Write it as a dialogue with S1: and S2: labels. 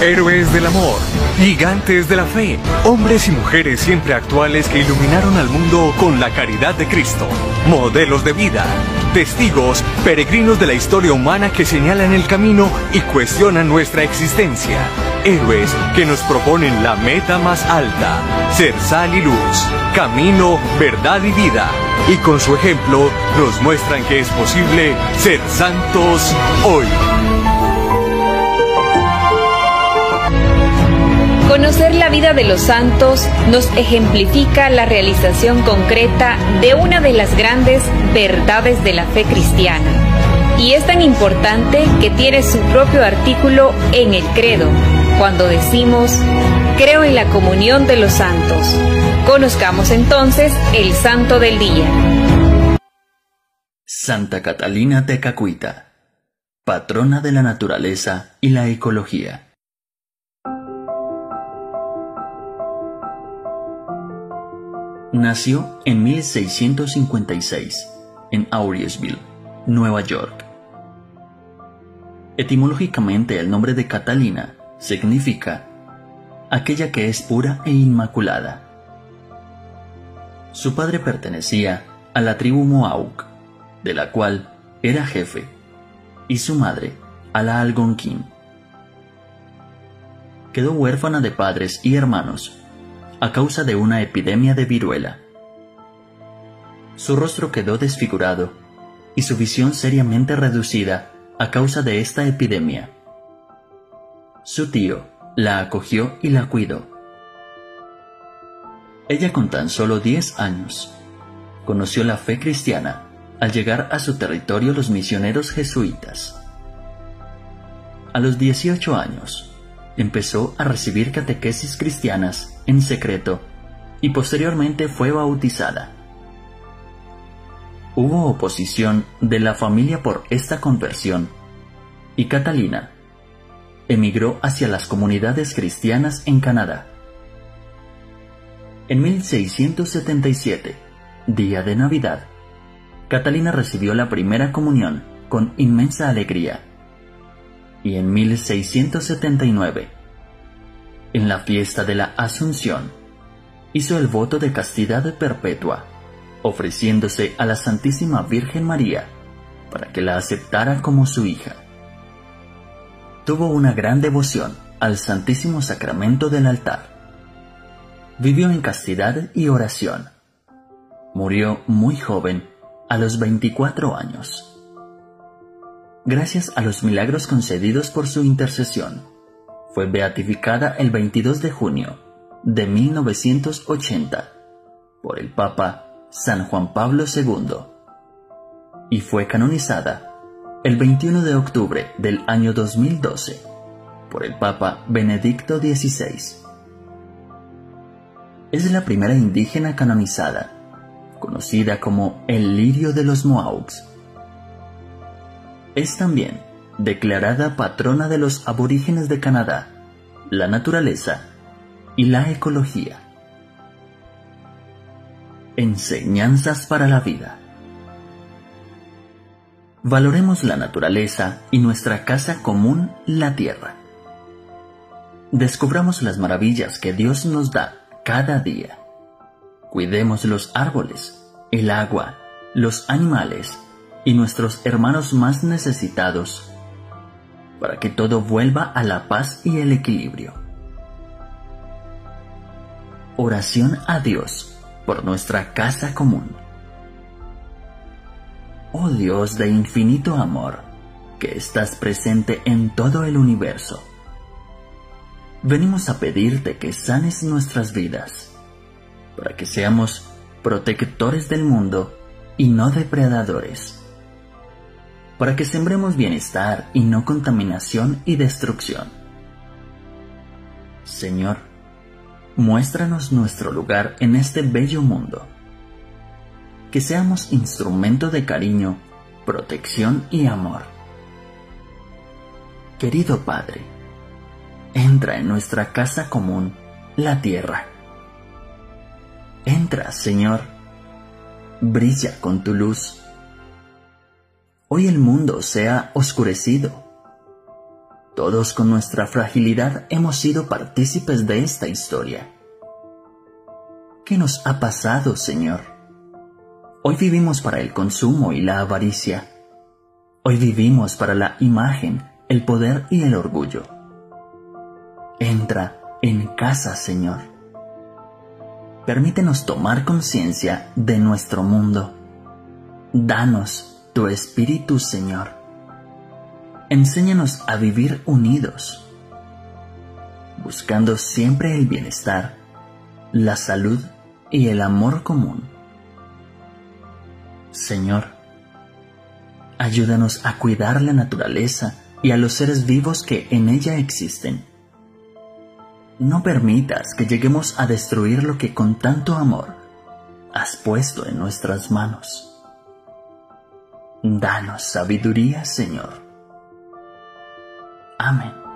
S1: Héroes del amor, gigantes de la fe, hombres y mujeres siempre actuales que iluminaron al mundo con la caridad de Cristo, modelos de vida, testigos, peregrinos de la historia humana que señalan el camino y cuestionan nuestra existencia. Héroes que nos proponen la meta más alta, ser sal y luz, camino, verdad y vida. Y con su ejemplo nos muestran que es posible ser santos hoy.
S2: Conocer la vida de los santos nos ejemplifica la realización concreta de una de las grandes verdades de la fe cristiana. Y es tan importante que tiene su propio artículo en el credo, cuando decimos, creo en la comunión de los santos. Conozcamos entonces el santo del día.
S3: Santa Catalina de Cacuita, patrona de la naturaleza y la ecología. Nació en 1656 en Auriersville, Nueva York. Etimológicamente el nombre de Catalina significa aquella que es pura e inmaculada. Su padre pertenecía a la tribu Mohawk, de la cual era jefe, y su madre a la Algonquin. Quedó huérfana de padres y hermanos a causa de una epidemia de viruela. Su rostro quedó desfigurado y su visión seriamente reducida a causa de esta epidemia. Su tío la acogió y la cuidó. Ella con tan solo 10 años conoció la fe cristiana al llegar a su territorio los misioneros jesuitas. A los 18 años, empezó a recibir catequesis cristianas en secreto y posteriormente fue bautizada. Hubo oposición de la familia por esta conversión y Catalina emigró hacia las comunidades cristianas en Canadá. En 1677, día de Navidad, Catalina recibió la primera comunión con inmensa alegría. Y en 1679, en la fiesta de la Asunción, hizo el voto de castidad perpetua, ofreciéndose a la Santísima Virgen María para que la aceptara como su hija. Tuvo una gran devoción al Santísimo Sacramento del altar. Vivió en castidad y oración. Murió muy joven, a los 24 años. Gracias a los milagros concedidos por su intercesión, fue beatificada el 22 de junio de 1980 por el Papa San Juan Pablo II y fue canonizada el 21 de octubre del año 2012 por el Papa Benedicto XVI. Es la primera indígena canonizada, conocida como el lirio de los Mohawks. Es también declarada patrona de los aborígenes de Canadá, la naturaleza y la ecología. Enseñanzas para la vida. Valoremos la naturaleza y nuestra casa común, la tierra. Descubramos las maravillas que Dios nos da cada día. Cuidemos los árboles, el agua, los animales y nuestros hermanos más necesitados para que todo vuelva a la paz y el equilibrio. Oración a Dios por nuestra casa común. Oh Dios de infinito amor, que estás presente en todo el universo, venimos a pedirte que sanes nuestras vidas, para que seamos protectores del mundo y no depredadores para que sembremos bienestar y no contaminación y destrucción. Señor, muéstranos nuestro lugar en este bello mundo. Que seamos instrumento de cariño, protección y amor. Querido Padre, entra en nuestra casa común, la tierra. Entra, Señor, brilla con tu luz Hoy el mundo se ha oscurecido. Todos con nuestra fragilidad hemos sido partícipes de esta historia. ¿Qué nos ha pasado, Señor? Hoy vivimos para el consumo y la avaricia. Hoy vivimos para la imagen, el poder y el orgullo. Entra en casa, Señor. Permítenos tomar conciencia de nuestro mundo. Danos tu Espíritu, Señor enséñanos a vivir unidos, buscando siempre el bienestar, la salud y el amor común. Señor, ayúdanos a cuidar la naturaleza y a los seres vivos que en ella existen. No permitas que lleguemos a destruir lo que con tanto amor has puesto en nuestras manos. Danos sabiduría, Señor Amén.